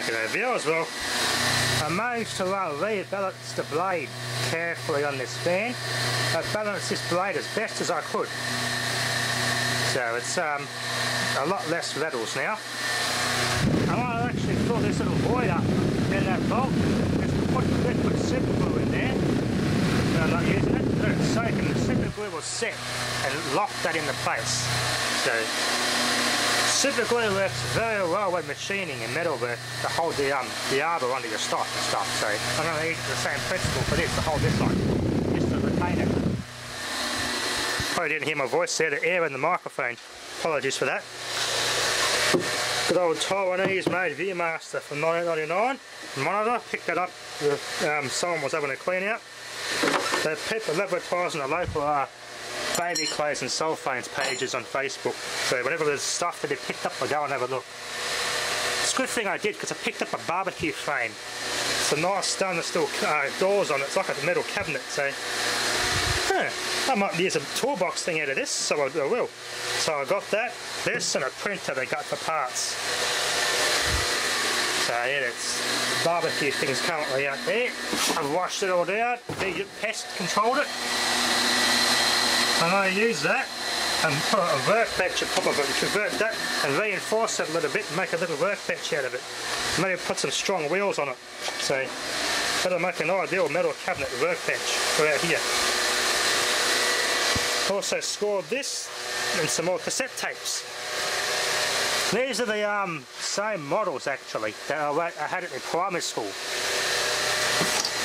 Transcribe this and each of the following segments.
Okay, there view as well. I managed to rebalance the blade carefully on this fan. I balanced this blade as best as I could. So it's um, a lot less rattles now. I actually fill this little void up in that bolt. Just put liquid super glue in there. But I'm not using it. Let it soak and the super glue will set and lock that into place. So glue works very well when machining and metal work to hold the um the arbor under your stock and stuff. So I'm going to use the same principle for this to hold this on. Just to retain it. Probably didn't hear my voice there, the air in the microphone. Apologies for that. Good old Taiwanese made Viewmaster from 1999 monitor. Picked that up. Um, someone was having a clean out. They people advertising the local uh, baby clothes and sulfanes pages on Facebook. So whenever there's stuff that they picked up, I go and have a look. It's a good thing I did because I picked up a barbecue frame. It's a nice stainless steel uh, doors on it. It's like a metal cabinet. So huh, I might use a toolbox thing out of this, so I, I will. So I got that, this, and a printer they got for parts. So yeah, it's barbecue things currently out there. I've washed it all down, pest controlled it. And I use that and put a workbench of it convert that and reinforce it a little bit and make a little workbench out of it. Maybe put some strong wheels on it. So that'll make an ideal metal cabinet workbench out here. Also scored this and some more cassette tapes. These are the um, same models actually that I, I had at the primary school.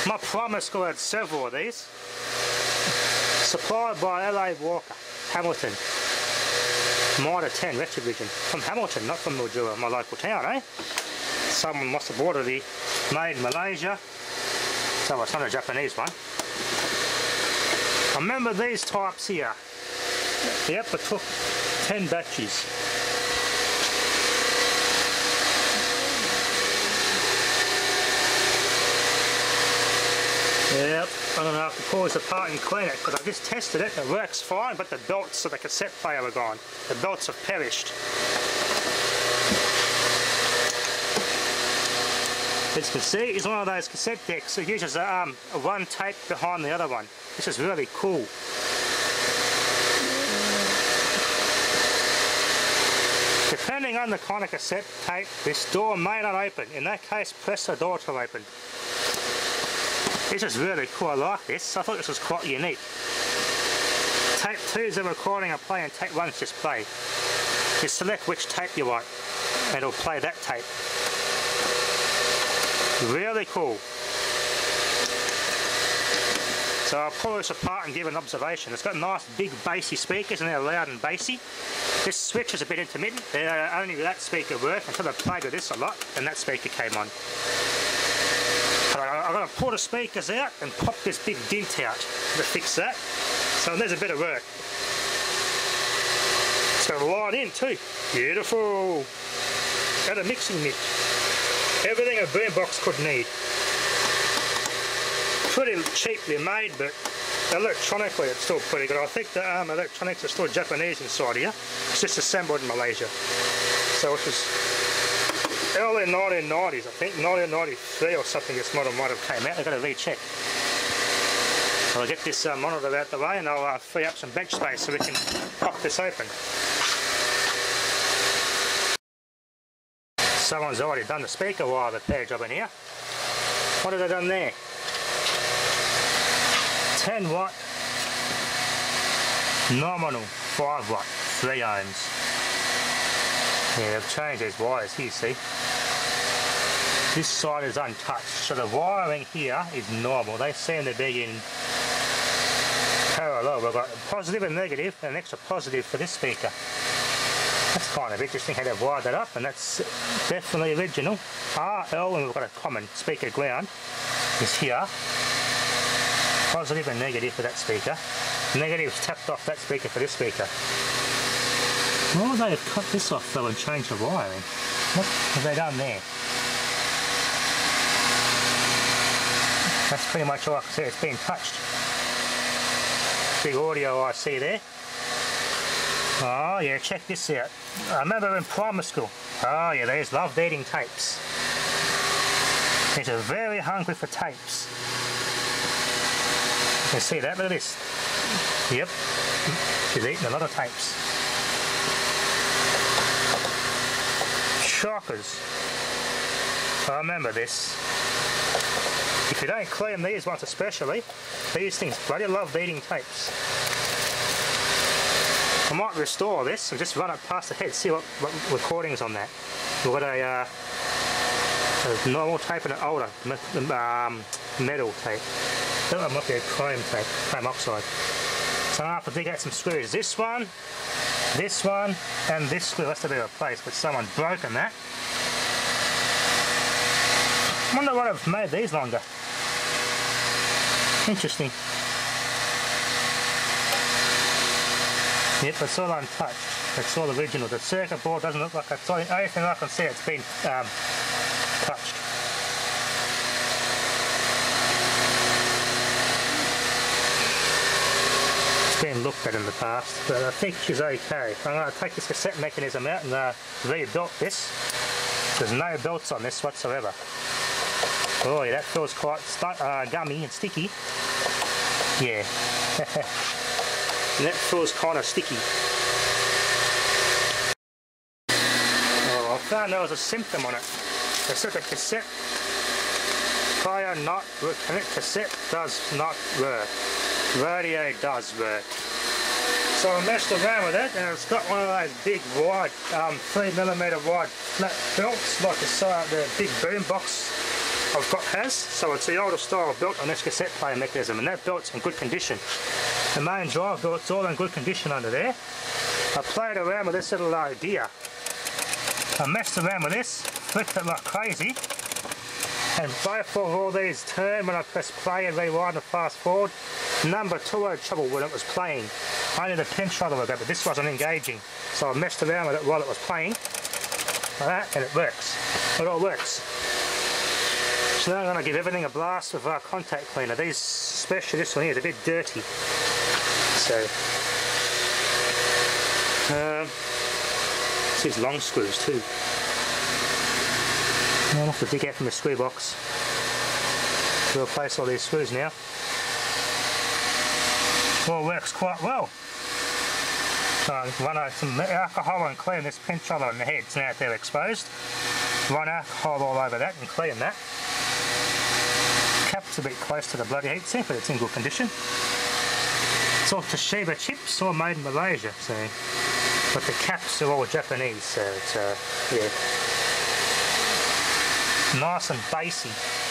My primary school had several of these. Supplied by LA Walker, Hamilton. Mitre 10 Retrovision. From Hamilton, not from Mildura, my local town, eh? Someone must have bought it made in Malaysia. So it's not a Japanese one. I remember these types here. Yep, I took 10 batches. Yep, I'm going to have to pull this apart and clean it because I just tested it, it works fine, but the belts of the cassette player are gone. The belts have perished. As you can see, it's one of those cassette decks that uses um, one tape behind the other one. This is really cool. Depending on the kind of cassette tape, this door may not open. In that case, press the door to open. This is really cool, I like this. I thought this was quite unique. Tape 2 is the recording I play and tape 1 is just play. You select which tape you want and it'll play that tape. Really cool. So I'll pull this apart and give an observation. It's got nice big bassy speakers and they're loud and bassy. This switch is a bit intermittent. Uh, only that speaker worked until I played with this a lot and that speaker came on. I'm going to pull the speakers out and pop this big dent out to fix that. So there's a bit of work. It's got a light in too. Beautiful. Got a mixing mic. Everything a boombox could need pretty cheaply made, but electronically it's still pretty good. I think the um, electronics are still Japanese inside here. It's just assembled in Malaysia. So it was early 1990s, I think, 1993 or something this model might have came out. I've got to recheck. So I'll get this uh, monitor out the way and I'll uh, free up some bench space so we can pop this open. Someone's already done the speaker wire repair job in here. What have they done there? 10 watt nominal 5 watt 3 ohms yeah they've changed these wires here see. This side is untouched. So the wiring here is normal. They seem to be in parallel. We've got positive and negative and an extra positive for this speaker. That's kind of interesting how they've wired that up and that's definitely original. RL and we've got a common speaker ground is here. Positive and negative for that speaker. Negative's tapped off that speaker for this speaker. Why would they have cut this off though and changed the wiring? What have they done there? That's pretty much all I can see, it's being touched. Big audio IC there. Oh yeah, check this out. I remember in primary school. Oh yeah, there's love dating tapes. He's very hungry for tapes. You can see that, look at this. Yep, she's eating a lot of tapes. Shockers. I remember this. If you don't clean these ones especially, these things bloody love eating tapes. I might restore this and just run it past the head, see what, what recordings on that. What a, uh, a normal tape and an older um, metal tape. That might be a chrome tape, chrome oxide. So I have to dig out some screws. This one, this one, and this screw has to be replaced, but someone broken that. I wonder what I've made these longer. Interesting. Yep, it's all untouched. It's all original. The circuit board doesn't look like it's only thing I can see it's been um, touched. It's looked at in the past, but I think she's okay. I'm going to take this cassette mechanism out and uh, rebuild this. There's no belts on this whatsoever. Oh, yeah, that feels quite uh, gummy and sticky. Yeah. and that feels kind of sticky. Oh, I found there was a symptom on it. It said the cassette player not. Cassette does not work. Radio does work. So I messed around with it and it's got one of those big wide, um, 3mm wide flat belts like the, the big boom box I've got has. So it's the older style belt on this cassette player mechanism and that belt's in good condition. The main drive belt's all in good condition under there. I played around with this little idea. I messed around with this, flipped it like crazy, and both of all these turn when I press play and rewind and fast forward. Number two had trouble when it was playing. Only a pinch rather with that, but this wasn't engaging. So I messed around with it while it was playing, like that, and it works. It all works. So now I'm going to give everything a blast with our contact cleaner. These, especially this one here, is a bit dirty. So, um, these long screws too. I'll have to dig out from the screw box to replace all these screws now. All works quite well. So run some alcohol and clean this pinch on the heads now they're exposed. Run alcohol all over that and clean that cap's a bit close to the bloody heatsink, but it's in good condition. It's all Toshiba chips, all made in Malaysia, so but the caps are all Japanese, so it's uh, yeah, nice and bassy.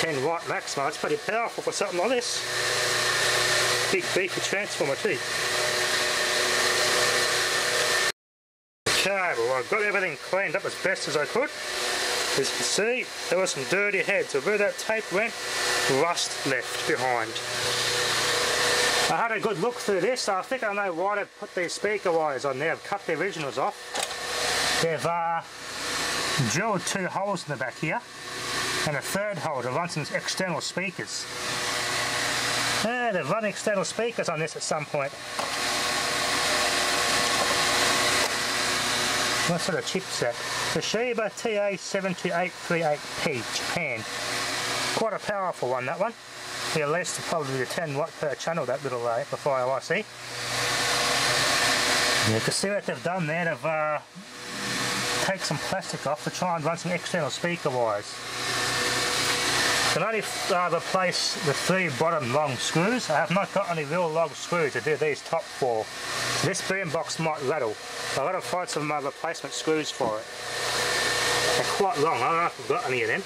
10 watt maximum, It's pretty powerful for something like this. Big beefy transformer too. Okay, well I've got everything cleaned up as best as I could. As you can see, there were some dirty heads. So where that tape went, rust left behind. I had a good look through this, I think I know why they've put these speaker wires on there. I've cut the originals off. They've uh, drilled two holes in the back here, and a third hole to run some external speakers. Yeah, they've run external speakers on this at some point. What sort of chipset? Toshiba TA72838P, Japan. Quite a powerful one, that one. At least probably a 10 watt per channel, that little uh, amplifier see. You can see what they've done there. They've uh, take some plastic off to try and run some external speaker wires. Can only uh, replace the three bottom long screws. I have not got any real long screws to do these top four. This boom box might rattle. I've got to find some uh, replacement screws for it. They're quite long, I don't know if I've got any of them.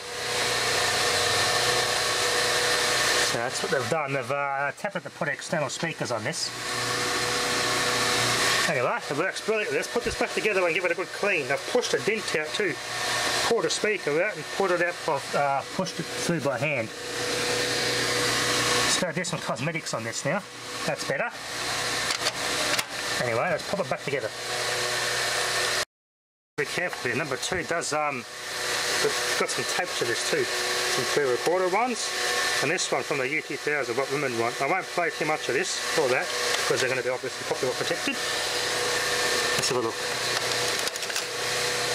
So that's what they've done, they've uh, attempted to put external speakers on this. Anyway, it works brilliantly. Let's put this back together and give it a good clean. I've pushed a dent out too. Pulled a speaker out and pulled it out, uh, pushed it through by hand. To do some cosmetics on this now. That's better. Anyway, let's pop it back together. Be careful here. Number two does um, got some tape to this too. Some pre-recorded ones, and this one from the UT1000 what women want. I won't play too much of this for that because they're going to be obviously copyright protected. Let's have a look.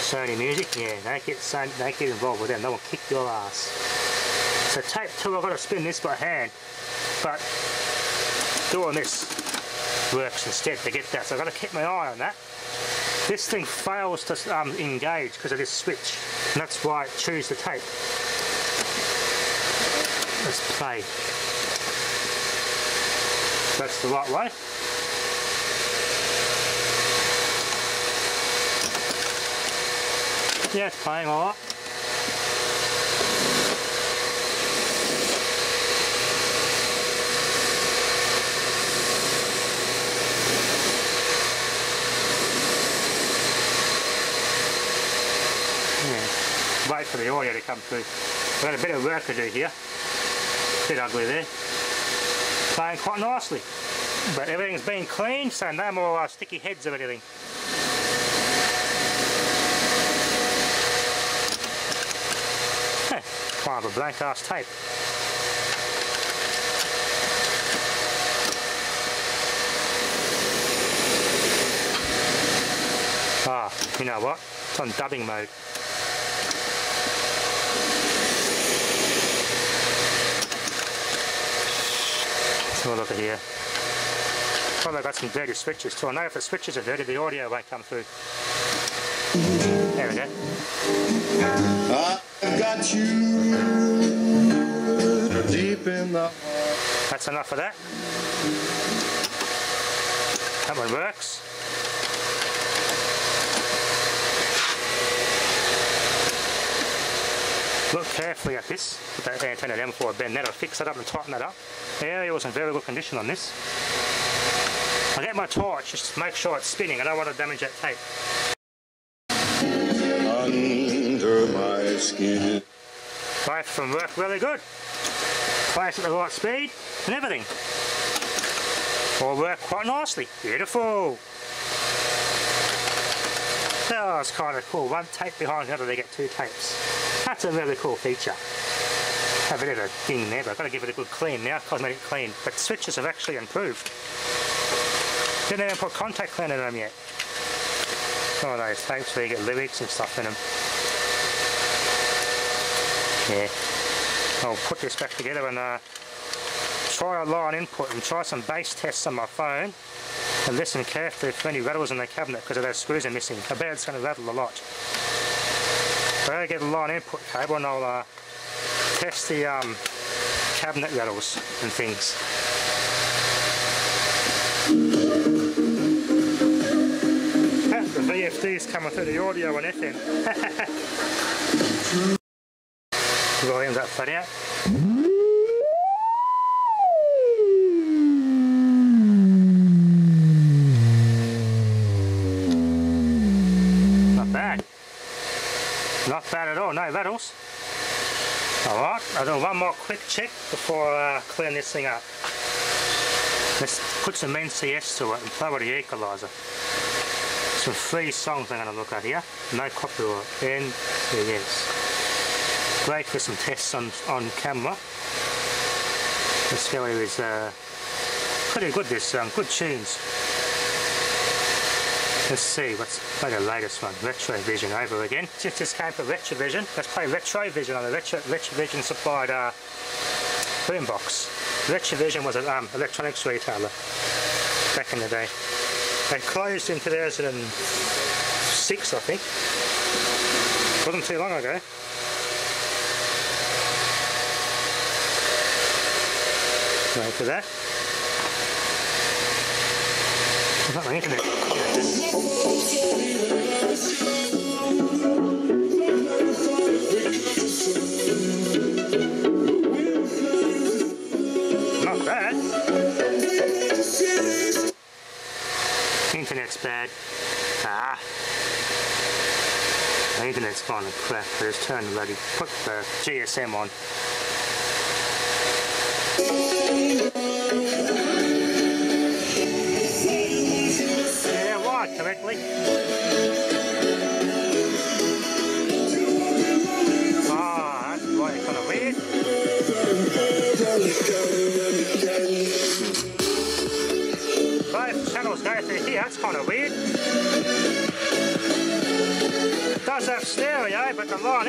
Sony Music, yeah, don't get, don't get involved with them, they will kick your ass. So tape two, I've got to spin this by hand, but doing this works instead to get that, so I've got to keep my eye on that. This thing fails to um, engage because of this switch, and that's why I choose the tape. Let's play. That's the right way. All right. Yeah. Wait for the audio to come through. We've got a bit of work to do here. Bit ugly there. Playing quite nicely. But everything's been cleaned, so no more uh, sticky heads of anything. Of a blank ass tape. Ah, you know what? It's on dubbing mode. Let's look at here. Probably got some dirty switches too. I know if the switches are dirty, the audio won't come through. There we go. You deep in the That's enough of that. That one works. Look carefully at this with that antenna down before I bend that. I'll fix that up and tighten that up. The area was in very good condition on this. I get my torch just to make sure it's spinning. I don't want to damage that tape. Under my skin. Both from work really good. Place at the right speed and everything. All work quite nicely. Beautiful. Oh, it's kind of cool. One tape behind the other, they get two tapes. That's a really cool feature. A bit of a thing there, but I've got to give it a good clean now, cosmetic clean. But switches have actually improved. Didn't even put contact cleaner in them yet. Some of those tapes where you get lyrics and stuff in them. Yeah. I'll put this back together and uh, try a line input and try some bass tests on my phone and listen carefully for any rattles in the cabinet because of those screws are missing. I bet it's going to rattle a lot. But I get a line input cable and I'll uh, test the um, cabinet rattles and things. the VFD is coming through the audio and FM. Not bad. Not bad at all, no rattles. Alright, I'll do one more quick check before uh, clean this thing up. Let's put some NCS to it and play with the equalizer. Some free songs I'm going to look at here. No copyright. NCS great for some tests on, on camera. This fellow is uh, pretty good this um, good tunes. Let's see, what's play the latest one, Retrovision over again. Since this came for Retrovision, let's play Retrovision on the Retro, Retrovision supplied uh, boombox. Retrovision was an um, electronics retailer back in the day. They closed in 2006 I think. Wasn't too long ago. Right for that. My internet. Not bad. Internet's bad. Ah. The internet's fine and crap, but it's turned bloody. Put the GSM on.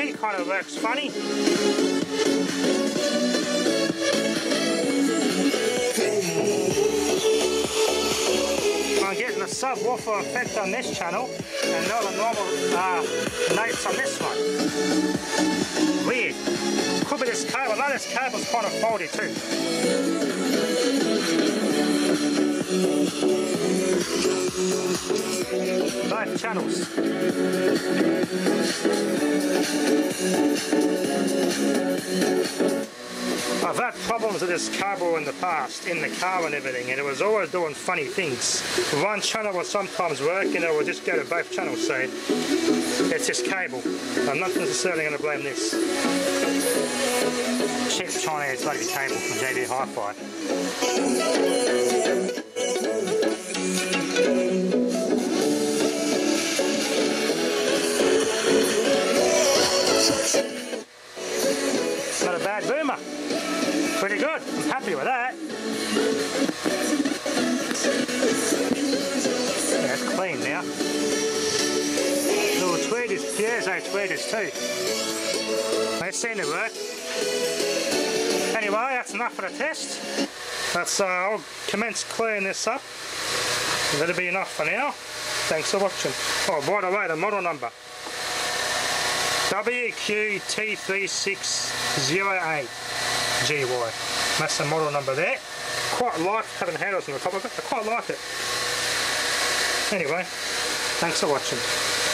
In kind of works funny. I'm getting a subwoofer effect on this channel and not a normal uh, notes on this one. Weird. Could be this cable. No, this cable's kind of faulty too. Both channels. I've had problems with this cable in the past, in the car and everything, and it was always doing funny things. One channel will sometimes work and it will just go to both channels, so it's this cable. I'm not necessarily going to blame this. Cheap Chinese bloody cable from JB Hi-Fi. Not a bad boomer. Pretty good. I'm happy with that. That's clean now. Little tweeters. There's no tweeters too. They seem to work. Anyway, that's enough for the test. That's, uh, I'll commence cleaning this up. That'll be enough for now. Thanks for watching. Oh, by the way, the model number. WQT3608. GY. That's the model number there. Quite like, having handles on the top of it, I quite like it. Anyway, thanks for watching.